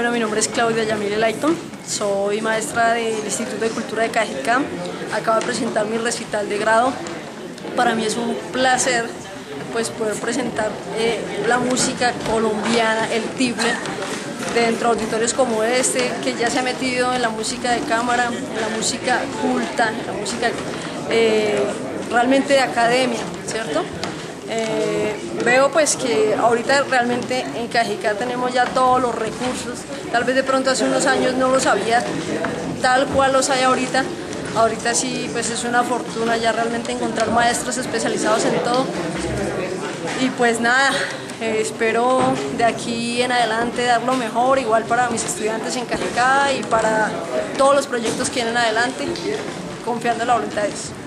Bueno, mi nombre es Claudia Yamile Layton, soy maestra del Instituto de Cultura de Cajicá. Acabo de presentar mi recital de grado. Para mí es un placer pues, poder presentar eh, la música colombiana, el tible, dentro de auditorios como este, que ya se ha metido en la música de cámara, la música culta, en la música eh, realmente de academia, ¿cierto? Eh, veo pues que ahorita realmente en Cajicá tenemos ya todos los recursos, tal vez de pronto hace unos años no los había tal cual los hay ahorita, ahorita sí pues es una fortuna ya realmente encontrar maestros especializados en todo. Y pues nada, eh, espero de aquí en adelante dar lo mejor, igual para mis estudiantes en Cajicá y para todos los proyectos que vienen adelante, confiando en la voluntad de Dios.